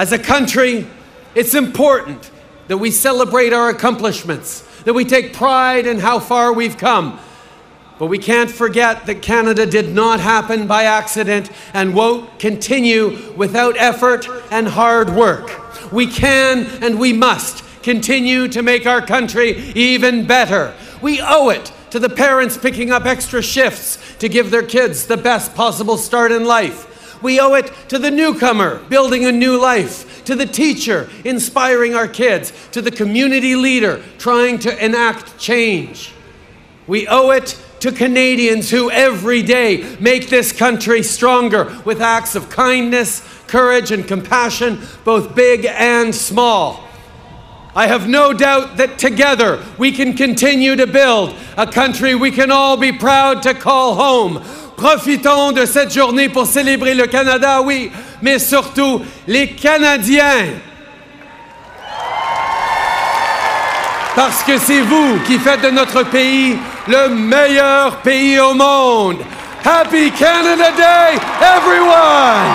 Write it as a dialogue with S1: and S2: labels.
S1: As a country, it's important that we celebrate our accomplishments, that we take pride in how far we've come. But we can't forget that Canada did not happen by accident and won't continue without effort and hard work. We can and we must continue to make our country even better. We owe it to the parents picking up extra shifts to give their kids the best possible start in life. We owe it to the newcomer building a new life, to the teacher inspiring our kids, to the community leader trying to enact change. We owe it to Canadians who every day make this country stronger with acts of kindness, courage, and compassion, both big and small. I have no doubt that together we can continue to build a country we can all be proud to call home. Profitons de cette journée pour célébrer le Canada, oui, mais surtout les Canadiens. Parce que c'est vous qui faites de notre pays le meilleur pays au monde. Happy Canada Day, everyone!